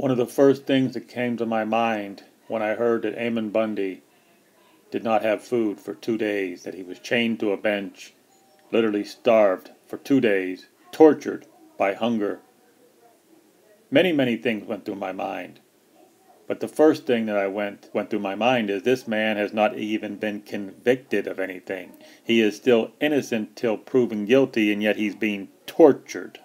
One of the first things that came to my mind when I heard that Ammon Bundy did not have food for two days, that he was chained to a bench, literally starved for two days, tortured by hunger. Many, many things went through my mind. But the first thing that I went went through my mind is this man has not even been convicted of anything. He is still innocent till proven guilty, and yet he's being tortured.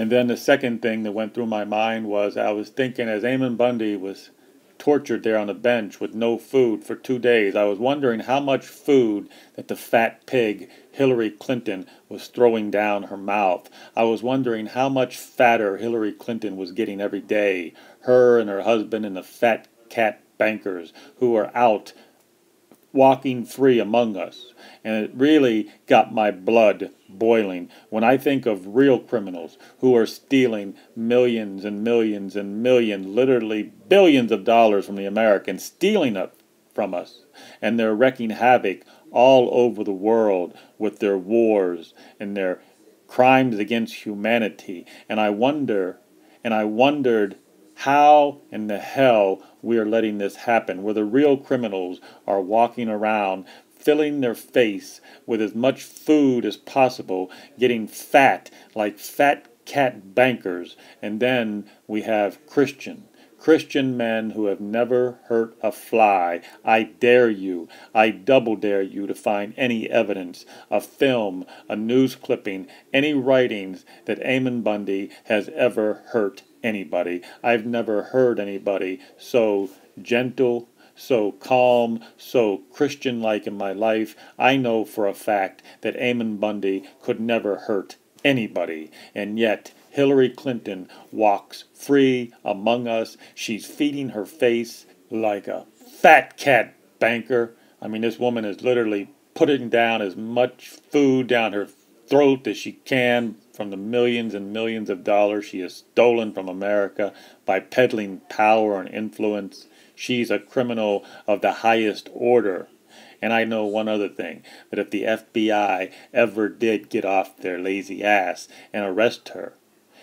And then the second thing that went through my mind was I was thinking as Ammon Bundy was tortured there on the bench with no food for two days, I was wondering how much food that the fat pig Hillary Clinton was throwing down her mouth. I was wondering how much fatter Hillary Clinton was getting every day. Her and her husband and the fat cat bankers who are out walking free among us. And it really got my blood boiling when I think of real criminals who are stealing millions and millions and millions, literally billions of dollars from the Americans, stealing it from us. And they're wreaking havoc all over the world with their wars and their crimes against humanity. And I wonder, and I wondered how in the hell we are letting this happen, where the real criminals are walking around filling their face with as much food as possible, getting fat like fat cat bankers, and then we have Christian. Christian men who have never hurt a fly. I dare you, I double dare you to find any evidence, a film, a news clipping, any writings that Ammon Bundy has ever hurt anybody. I've never heard anybody so gentle, so calm, so Christian like in my life. I know for a fact that Ammon Bundy could never hurt anybody, and yet Hillary Clinton walks free among us. She's feeding her face like a fat cat banker. I mean, this woman is literally putting down as much food down her throat as she can from the millions and millions of dollars she has stolen from America by peddling power and influence. She's a criminal of the highest order. And I know one other thing that if the FBI ever did get off their lazy ass and arrest her,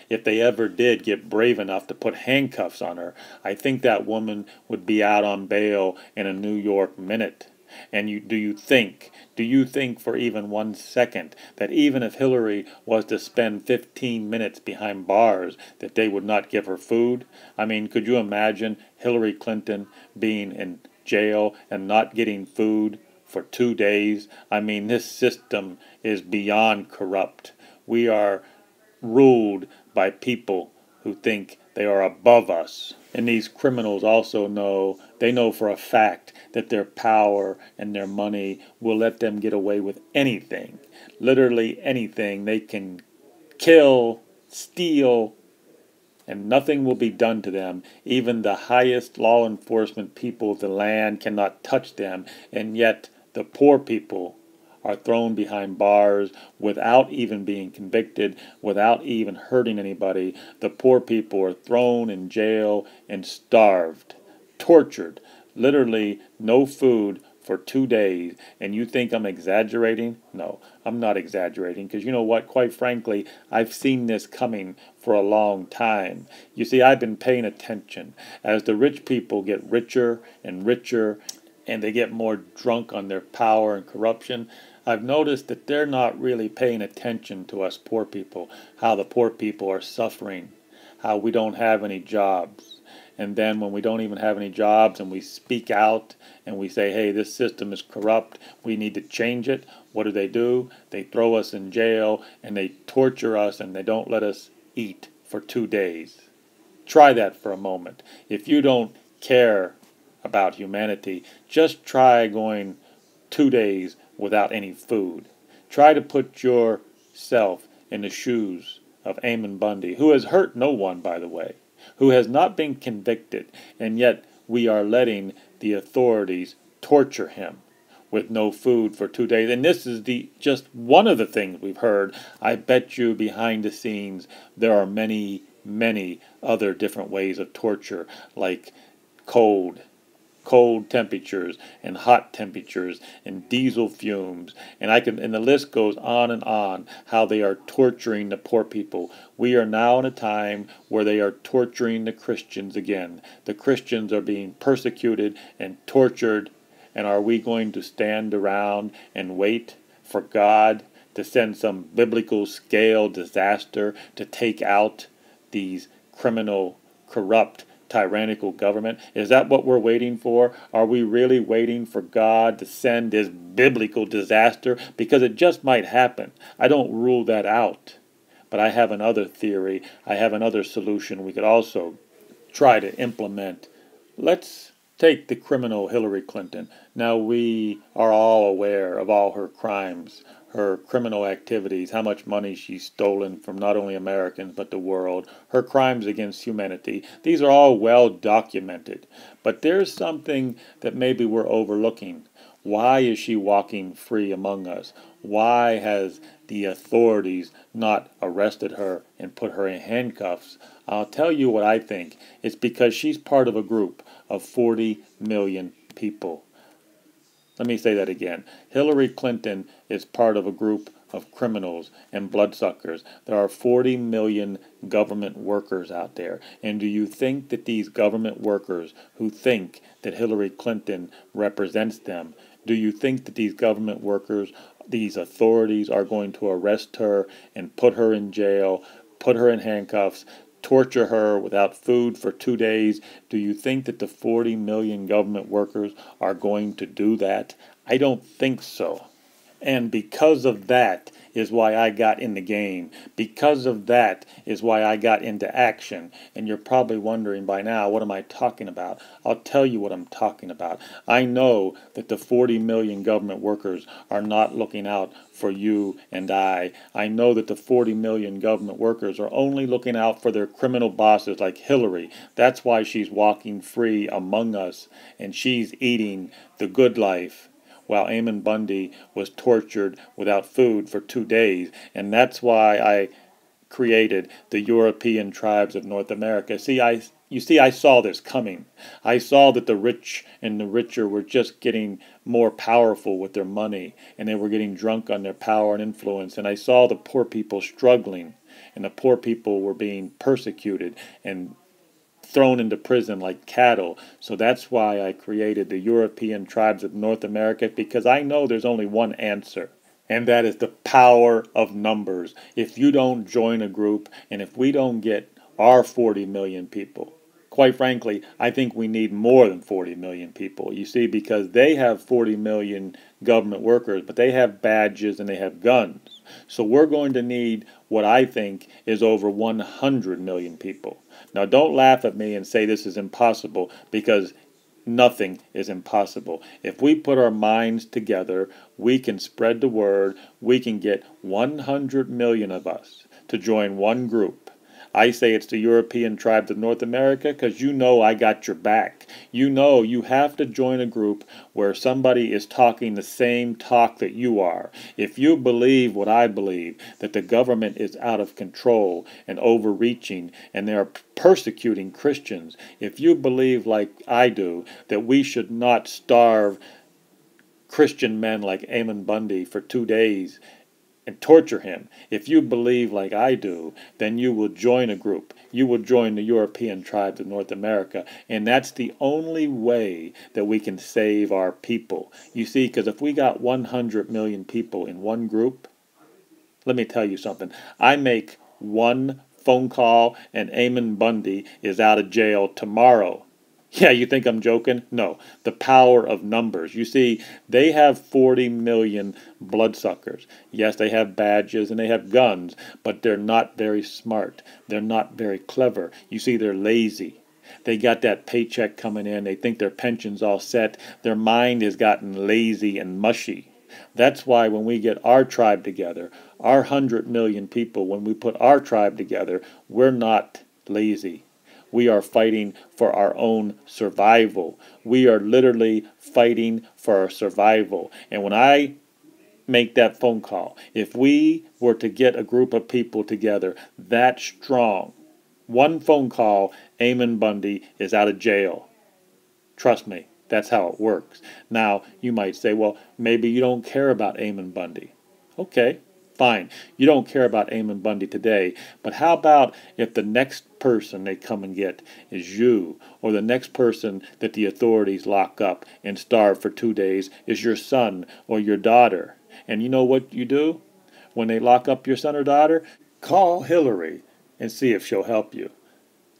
if they ever did get brave enough to put handcuffs on her, I think that woman would be out on bail in a New York minute. And you, do you think, do you think for even one second that even if Hillary was to spend 15 minutes behind bars, that they would not give her food? I mean, could you imagine Hillary Clinton being in jail and not getting food for two days? I mean, this system is beyond corrupt. We are ruled by people who think they are above us. And these criminals also know, they know for a fact that their power and their money will let them get away with anything. Literally anything. They can kill, steal, and nothing will be done to them. Even the highest law enforcement people of the land cannot touch them, and yet the poor people are thrown behind bars without even being convicted, without even hurting anybody. The poor people are thrown in jail and starved, tortured, literally no food for two days. And you think I'm exaggerating? No, I'm not exaggerating because you know what? Quite frankly, I've seen this coming for a long time. You see, I've been paying attention. As the rich people get richer and richer and they get more drunk on their power and corruption, I've noticed that they're not really paying attention to us poor people, how the poor people are suffering, how we don't have any jobs. And then when we don't even have any jobs and we speak out and we say, hey, this system is corrupt, we need to change it, what do they do? They throw us in jail and they torture us and they don't let us eat for two days. Try that for a moment. If you don't care about humanity, just try going two days without any food. Try to put yourself in the shoes of Ammon Bundy, who has hurt no one, by the way, who has not been convicted, and yet we are letting the authorities torture him with no food for two days. And this is the just one of the things we've heard. I bet you behind the scenes there are many, many other different ways of torture, like cold cold temperatures and hot temperatures and diesel fumes and I can and the list goes on and on how they are torturing the poor people. We are now in a time where they are torturing the Christians again. The Christians are being persecuted and tortured and are we going to stand around and wait for God to send some biblical scale disaster to take out these criminal corrupt tyrannical government? Is that what we're waiting for? Are we really waiting for God to send this biblical disaster? Because it just might happen. I don't rule that out. But I have another theory. I have another solution we could also try to implement. Let's take the criminal Hillary Clinton. Now, we are all aware of all her crimes her criminal activities, how much money she's stolen from not only Americans but the world, her crimes against humanity. These are all well documented. But there's something that maybe we're overlooking. Why is she walking free among us? Why has the authorities not arrested her and put her in handcuffs? I'll tell you what I think. It's because she's part of a group of 40 million people. Let me say that again. Hillary Clinton is part of a group of criminals and bloodsuckers. There are 40 million government workers out there. And do you think that these government workers who think that Hillary Clinton represents them, do you think that these government workers, these authorities are going to arrest her and put her in jail, put her in handcuffs, torture her without food for two days. Do you think that the 40 million government workers are going to do that? I don't think so. And because of that, is why I got in the game. Because of that is why I got into action. And you're probably wondering by now, what am I talking about? I'll tell you what I'm talking about. I know that the 40 million government workers are not looking out for you and I. I know that the 40 million government workers are only looking out for their criminal bosses like Hillary. That's why she's walking free among us and she's eating the good life while Ammon Bundy was tortured without food for two days. And that's why I created the European tribes of North America. See, I you see, I saw this coming. I saw that the rich and the richer were just getting more powerful with their money, and they were getting drunk on their power and influence. And I saw the poor people struggling, and the poor people were being persecuted and thrown into prison like cattle. So that's why I created the European tribes of North America because I know there's only one answer. And that is the power of numbers. If you don't join a group and if we don't get our 40 million people, quite frankly, I think we need more than 40 million people. You see, because they have 40 million government workers, but they have badges and they have guns. So we're going to need what I think is over 100 million people. Now, don't laugh at me and say this is impossible because nothing is impossible. If we put our minds together, we can spread the word. We can get 100 million of us to join one group I say it's the European tribes of North America because you know I got your back. You know you have to join a group where somebody is talking the same talk that you are. If you believe what I believe, that the government is out of control and overreaching and they are persecuting Christians, if you believe like I do that we should not starve Christian men like Ammon Bundy for two days and torture him. If you believe like I do, then you will join a group. You will join the European tribes of North America. And that's the only way that we can save our people. You see, because if we got 100 million people in one group, let me tell you something. I make one phone call and Ammon Bundy is out of jail tomorrow. Yeah, you think I'm joking? No. The power of numbers. You see, they have 40 million bloodsuckers. Yes, they have badges and they have guns, but they're not very smart. They're not very clever. You see, they're lazy. They got that paycheck coming in. They think their pension's all set. Their mind has gotten lazy and mushy. That's why when we get our tribe together, our 100 million people, when we put our tribe together, we're not lazy. We are fighting for our own survival. We are literally fighting for our survival. And when I make that phone call, if we were to get a group of people together that strong, one phone call, Ammon Bundy is out of jail. Trust me, That's how it works. Now, you might say, well, maybe you don't care about Ammon Bundy. Okay, fine. You don't care about Ammon Bundy today, but how about if the next person they come and get is you, or the next person that the authorities lock up and starve for two days is your son or your daughter? And you know what you do when they lock up your son or daughter? Call Hillary and see if she'll help you.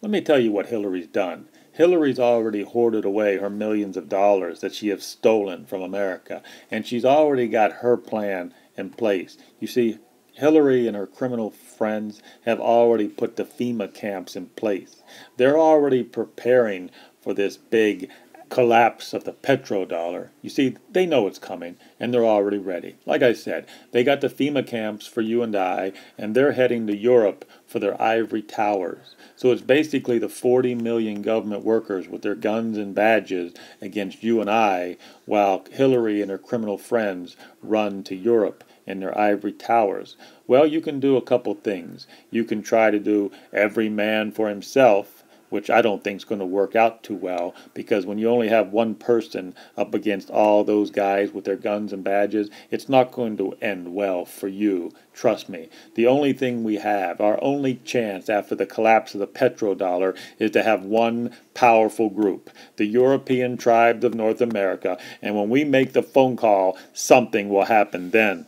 Let me tell you what Hillary's done. Hillary's already hoarded away her millions of dollars that she has stolen from America, and she's already got her plan in place. You see, Hillary and her criminal friends have already put the FEMA camps in place. They're already preparing for this big collapse of the petrodollar. You see, they know it's coming and they're already ready. Like I said, they got the FEMA camps for you and I, and they're heading to Europe for their ivory towers. So it's basically the 40 million government workers with their guns and badges against you and I, while Hillary and her criminal friends run to Europe in their ivory towers. Well, you can do a couple things. You can try to do every man for himself which I don't think is going to work out too well because when you only have one person up against all those guys with their guns and badges, it's not going to end well for you. Trust me. The only thing we have, our only chance after the collapse of the petrodollar, is to have one powerful group, the European tribes of North America. And when we make the phone call, something will happen then.